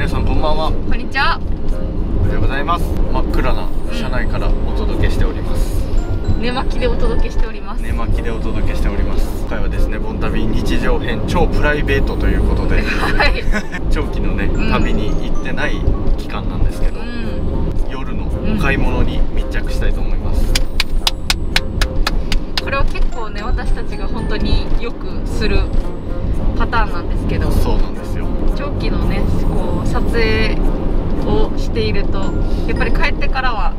皆さんこんばんは。こんにちは。おはようございます。真っ暗な車内からお届けしております、寝巻きでお届けしております。寝巻きでお届けしております。今回はですねボン旅日常編超プライベートということで。はい。長期のねん。旅に行ってない期間なんですけど、うん。夜のお買い物に密着したいと思います、これね私たちが本当によくするパターンなんですけどそうなんですよ。長期のねこう撮影をしているとやっぱり帰ってからは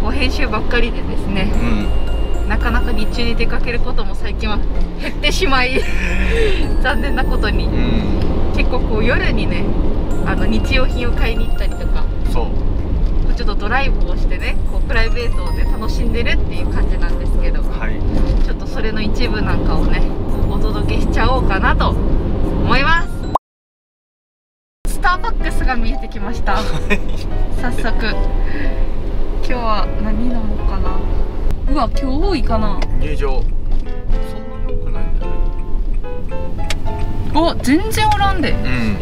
こう編集ばっかりでですねうん。なかなか日中に出かけることも最近は減ってしまい 残念なことに。うん。結構こう夜にねあの日用品を買いに行ったりとかそうドライブをしてねこうプライベートをね楽しんでるっていう感じなんですけどはい。ちょっとそれの一部なんかをねお届けしちゃおうかなと思います。スターバックスが見えてきました。早速。今日は何飲もうかな。うわ今日多いかな。入場。そんなに多くないんじゃない？お全然おらんで。うん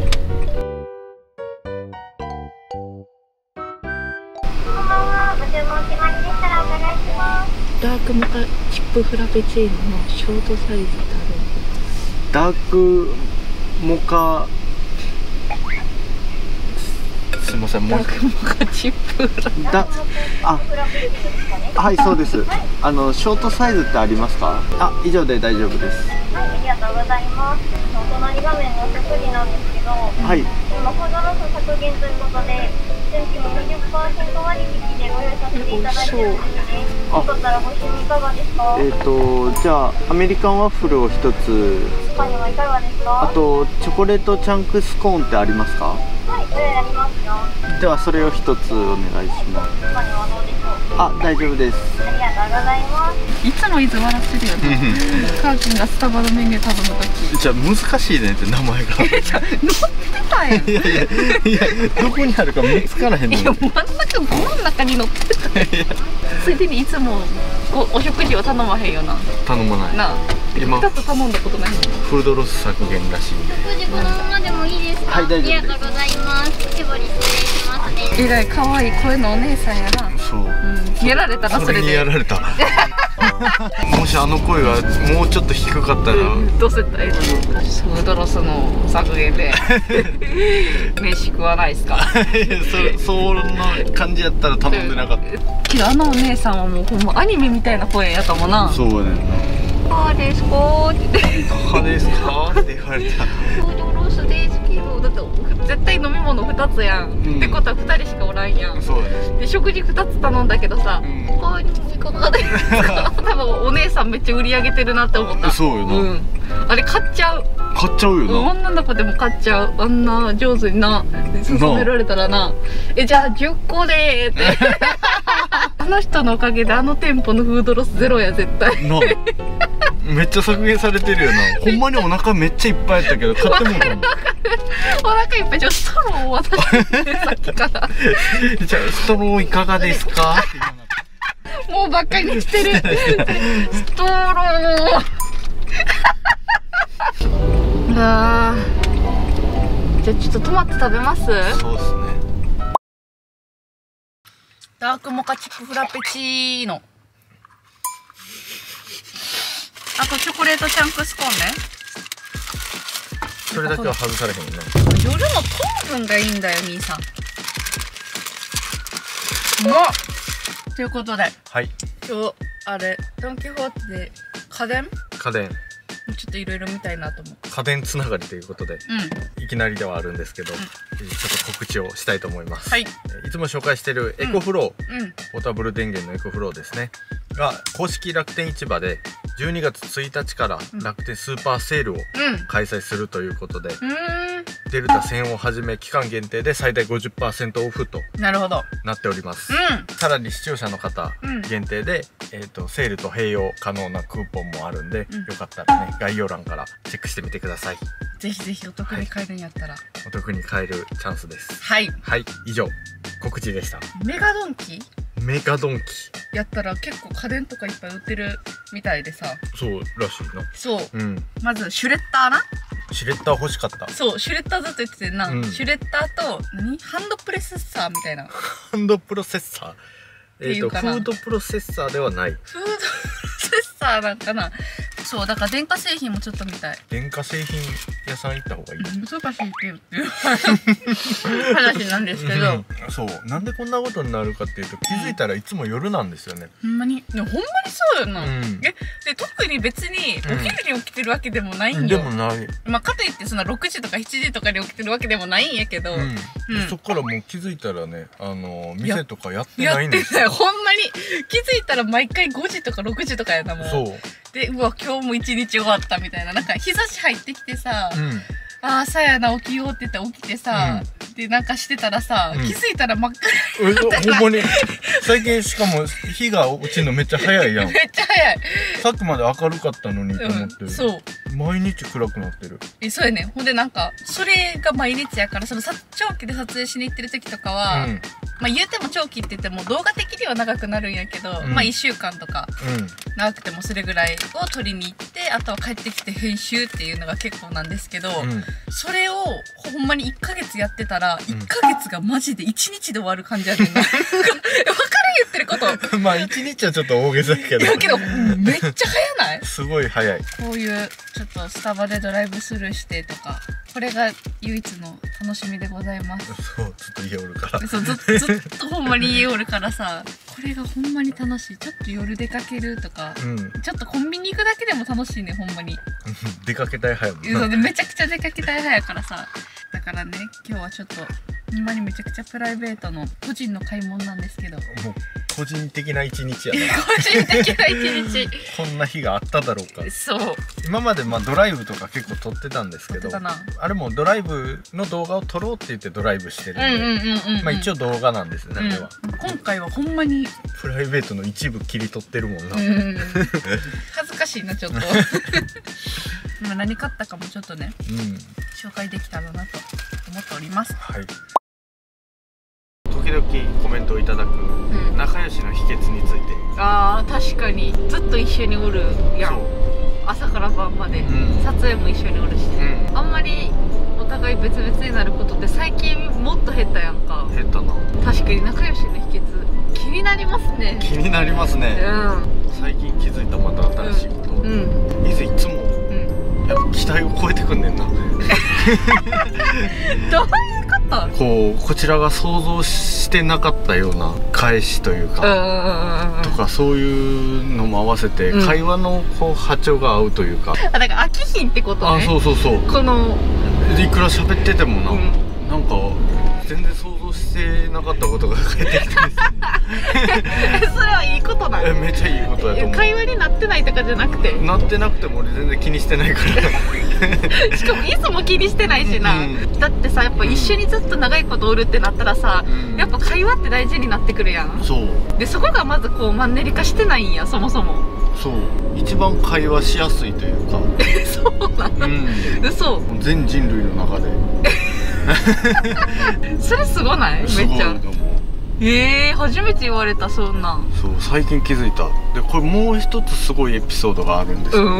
ダークモカチップフラペチーノのショートサイズダークモカ。すすいませんもうダークモカチップフラだあ。はいそうです。あのショートサイズってありますか？あ以上で大丈夫です。はい、ありがとうございます。お隣画面の食事なんですけど、はい。今フードロス削減ということで、春季も20%割引でご用意させていただいてるので、あよかったらご注文いかがですか。えっ、とじゃあアメリカンワッフルを一つ。あとチョコレートチャンクスコーンってありますか？はい。ではそれを一つお願いします。あ大丈夫ですありがとうございます。いつもいつ笑ってるよね。カーキンがスタバのメニュー頼むときじゃあ難しいねって名前が。乗ってたやん。いやいやいやどこにあるか見つからへんのいや真ん中5の中に乗ってた。ついでにいつもおお食事を頼まへんよな。頼まない。なあ今。2つ頼んだことないフードロス削減らしいんで。食事このままでもいいですか？はい大丈夫。ですありがとうございます。絞り失礼しますね。えらい可愛い声のお姉さんやな。そう。うん。やられたなそれにで。やられた。もしあの声がもうちょっと低かったら、うんどうせったらいいのフードロスの削減で。飯食わないっすか？そそんな感じやったら頼んでなかった、けどあのお姉さんはもうほんまアニメみたいな声やったもんな。そうやねんなですか？ーって言って「母ですか?」って言われた。フードロスですけどだって絶対飲み物2つやん、うん。ってことは2人しかおらんやん。そうで食事2つ頼んだけどさうん「はいいかがですか?」多分お姉さんめっちゃ売り上げてるなって思った。そうよな、うん。あれ買っちゃう。買っちゃうよな、女の子でも買っちゃう。あんな上手にな勧められたらな「えじゃあ10個で」って。あの人のおかげであの店舗のフードロスゼロや絶対。なめっちゃ削減されてるよな。ほんまにお腹めっちゃいっぱいやったけど買ってもうたもん。お腹いっぱいちょっとストローを渡してさっきからじゃあストローいかがですか？もうばっかりにしてる。ストロー。あー。じゃあちょっとトマト食べます？たそうっすね。ダークモカチップフラペチーノあとチョコレートチャンクスコーンね。それだけは外されへん夜の糖分がいいんだよ兄さん。うまっ！ということで。はい。今日あれドン・キホーテで家電？家電。ちょっといろいろ見たいなと思う。家電つながりということでうん。いきなりではあるんですけど、えーちょっと告知をしたいと思います、はい。えーいつも紹介しているエコフロー、うん。ポータブル電源のエコフローですね。が公式楽天市場で12月1日から楽天スーパーセールをうん。開催するということで、うーん。デルタ1000をはじめ期間限定で最大50%オフとなるほど。なっております、うさらに視聴者の方うん限定で、えー、とセールと併用可能なクーポンもあるんで、うん。よかったらね概要欄からチェックしてみてください。んぜひぜひお得に買えるんやったら。お得に買えるチャンスです。はい。はい。以上告知でした。メガドンキ？メガドンキ。やったら結構家電とかいっぱい売ってるみたいでさ。そうらしいなそう。うん。まずシュレッダーな？シュレッダー欲しかった。そうシュレッダーずっと言っててんな、うん。シュレッダーと何？ハンドプレセッサーみたいな。フードプロセッサー。えっ、とフていうかな。ードプロセッサーではない。フードプロセッサーなんかなそうだから電化製品もちょっと見たい。電化製品屋さん行った方がいい難しいって言っていう話なんですけど、うん。そう。なんでこんなことになるかっていうと気づいたらいつも夜なんですよね。ほんまに。ほんまにそうよな、うん。えで特に別にうん。お昼に起きてるわけでもないんよ、でもない、まあかといってそんな6時とか7時とかに起きてるわけでもないんやけど、うん。うん。そっからもう気づいたらねあのや。店とかやってやってないんですよ。ない。ほんまに。気づいたら毎回5時とか6時とかやなもう。そうでうわ今日も一日終わったみたいな。なんか日差し入ってきてさ、うん。ああ朝やな起きようって言って起きてさ、でなんかしてたらさ、うん。気づいたら真っえほんまに。最近しかも日が落ちるのめっちゃ早いやん。暗 めっちゃ早い、さっきまで明るかったのにと思って、うん、そう。毎日暗くなってる。えそうやねほんでなんかそれが毎日やからそのさ長期で撮影しに行ってる時とかは、うんまあ言うても長期って言っても動画的には長くなるんやけど、うん。まあ1週間とかうん。長くてもそれぐらいを撮りに行ってあとは帰ってきて編集っていうのが結構なんですけど、うんそれをほんまに1ヶ月やってたらうん1ヶ月がマジで1日で終わる感じやねんな。わかる言ってること。まあ一日はちょっと大げさだけどだけどめっちゃ早ない？すごい早いこういうちょっとスタバでドライブスルーしてとかこれが唯一の楽しみでございます。そうずっと家おるからそうずっずっとほんまに家おるからさこれがほんまに楽しい。ちょっと夜出かけるとかうん。ちょっとコンビニ行くだけでも楽しいねほんまに。出かけたい早いもんな。そうでめちゃくちゃ出かけたい派やからさ。だからね今日はちょっとほんまにめちゃくちゃプライベートの個人の買い物なんですけど。もう個人的な一日やな。個人的な一日。こんな日があっただろうか。そう。今までまあドライブとか結構撮ってたんですけどあれもドライブの動画を撮ろうって言ってドライブしてるんで、一応動画なんですね、あれは。うん、今回はほんまに、プライベートの一部切り取ってるもんな、うん、恥ずかしいなちょっと。まあ何買ったかもちょっとねうん。紹介できたらなと思っております。はい。時々コメントをいただくうん。仲良しの秘訣について。あー確かに。ずっと一緒におる。やん朝から晩まで、うん。撮影も一緒におるし、うん。あんまりお互い別々になることって最近もっと減ったやんか。減ったな。確かに仲良しの秘訣気になりますね。気になりますうね、ん。最近気づいたまた新しいこと、うん。いずいつもうん。やっぱ期待を超えてくんねんな。どういうことこうこちらが想像してなかったような返しといううんうんか、うんうん。とかそういうのも合わせて、うん。会話のこう波長が合うというか、あだから飽きひんってことあねそうそうそう。このいくら喋っててもな、うん。なんか全然想像してなかったことが返ってきて それはいいことなえのめっちゃいいことだと思う。会話になってないとかじゃなくて。なってなくても俺全然気にしてないから。しかもいつも気にしてないしな、うん。だってさやっぱ一緒にずっと長いことおるってなったらさ、うん。やっぱ会話って大事になってくるやん。そう。でそこがまずこうマンネリ化してないんやそもそも。そう。一番会話しやすいというか。そうなのうん。嘘。全人類の中で それすごない？すめっちゃ。えー、初めて言われたそんなん。そう最近気づいた。でこれもう一つすごいエピソードがあるんですよ、うん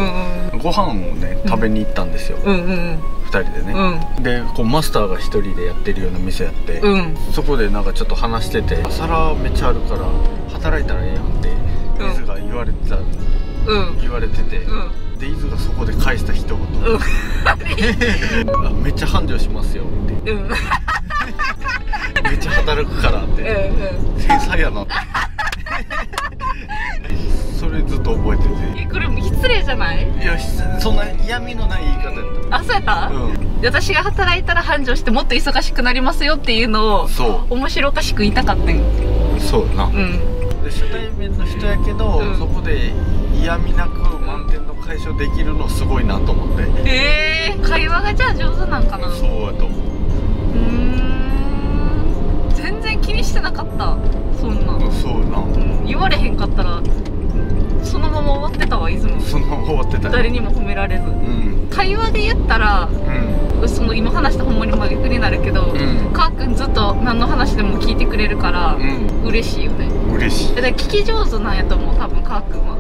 うんご飯をね食べに行ったんですよ、うんうんうん。二人でね、うん。でこうマスターが一人でやってるような店やって、うん。そこでなんかちょっと話してて「皿めっちゃあるから働いたらええやん」ってうん。伊豆が言われてたうん。言われてて、うん。で伊豆がそこで返した一言。うん。あめっちゃ繁盛しますよ」うん。うん「めっちゃ働くから」って。うん天才やな それずっと覚えてえこれも失礼じゃない？ていやひそんな嫌味のない言い方やっあそうやった、たうん。私が働いたら繁盛してもっと忙しくなりますよっていうのをそ面白おかしく言いたかったんそうやな、うん。で初対面の人やけど、うん。そこで嫌味なく満点の解消できるのすごいなと思って、えー、会話がじゃあ上手なんかな？うそうやと思う然気にしてなかった。そんな。ん、そうやなうん、言われへんかったらそのまま終わってたわいつも。そのまま終わってたよ。誰にも褒められず。うん。会話で言ったらうん。その今話したほんまに真逆になるけど、うん。かーくんずっと何の話でも聞いてくれるから、うん。嬉しいよね。嬉しい。だから聞き上手なんやと思う多分かーくんは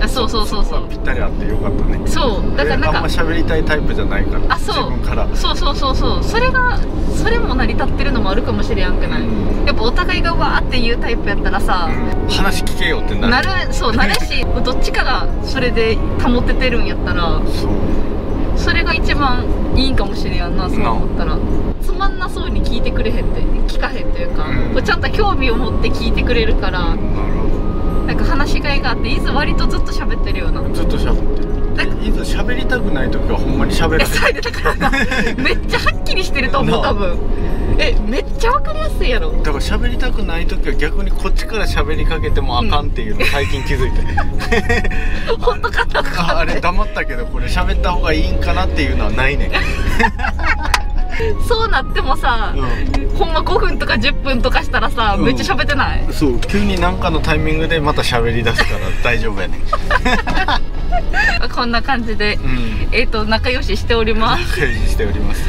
あそうそうそうそう。ぴったりあってよかったね。そう。だからなんあんまか喋りたいタイプじゃないからあそう。自分から。そうそうそうそう。それがそれも成り立ってるのもあるかもしれやんくない、うん。やっぱお互いがわーっていうタイプやったらさ、うん。話聞けよってなる。なるそうなるしどっちかがそれで保ててるんやったらそう。それが一番いいんかもしれやんなそう思ったら。つまんなそうに聞いてくれへんって聞かへんというか、うん。ちゃんと興味を持って聞いてくれるからなるほなんか話しがいがあっていつ割とずっと喋ってるような。どずっと喋ってる。いざ喋りたくない時はほんまに喋らえだからなめっちゃはっきりしてると思う多分。えめっちゃわかりやすいやろ。だから喋りたくない時は逆にこっちから喋りかけてもあかんっていうの最近気づいて、本当かな。ああれ黙ったけどこれ喋った方がいいんかなっていうのはないねん、そうなってもさ、ほんま5分とか10分とかしたらさ、うん。めっちゃ喋ってない？そう急に何かのタイミングでまた喋り出すから 大丈夫やねん。こんな感じでうん。えっ、と仲良ししております。開示しております。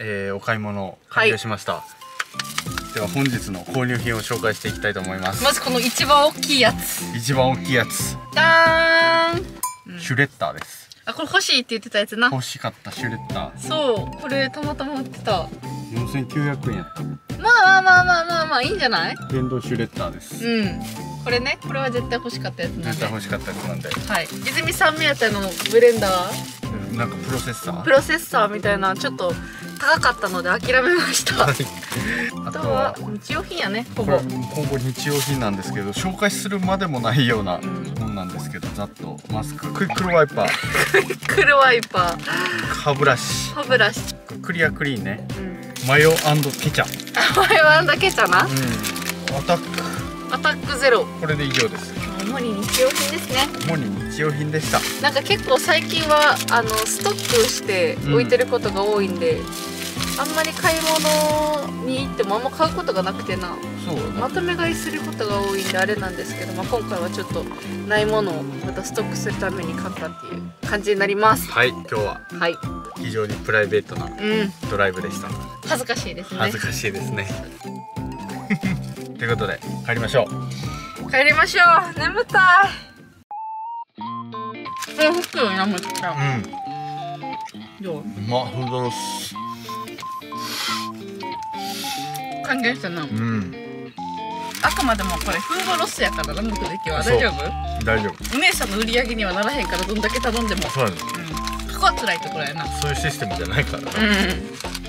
えー、お買い物完了しました、では本日の購入品を紹介していきたいと思います、まずこの一番大きいやつ。一番大きいやつ。ダーン、うんシュレッダーですあこれ欲しいって言ってたやつな。欲しかったシュレッダー。そう。これたまたま売ってた。4900円やった。まあまあまあまあまあまあいいんじゃない？電動シュレッダーです。うん。これねこれは絶対欲しかったやつなんで。絶対欲しかったやつなんで。はい。泉さん目当てのブレンダー？うんなんかプロセッサー？プロセッサーみたいなちょっと高かったので諦めました。はい。あとはは日用品やねほぼ。今後日用品なんですけど紹介するまでもないようなうん。もんなんですけどざっとマスククイックルワイパー。クルワイパー。歯ブラシ。歯ブラシ。クリアクリーンね。うん。マヨケチャ。これはだけじゃな。うん。アタック。アタックゼロ。これで以上です主に日用品ですね。主に日用品でした。なんか結構最近はあのストックして置いてることが多いんで、あんまり買い物に行ってもあんま買うことがなくてな。そうまとめ買いすることが多いんであれなんですけど、まあ、今回はちょっとないものをまたストックするために買ったっていう感じになります。はい今日ははい。非常にプライベートなうん。ドライブでした恥ずかしいですね。恥ずかしいですね。ということで帰りましょう帰りましょう。眠たい。もう服よなむっちゃうん。どう？うまっフードロス還元したな。うん。あくまでもこれフードロスやからな僕的は。そう。大丈夫？大丈夫。お姉さんの売り上げにはならへんからどんだけ頼んでも。そうやねうん。ここは辛いところやな。そういうシステムじゃないから。なうん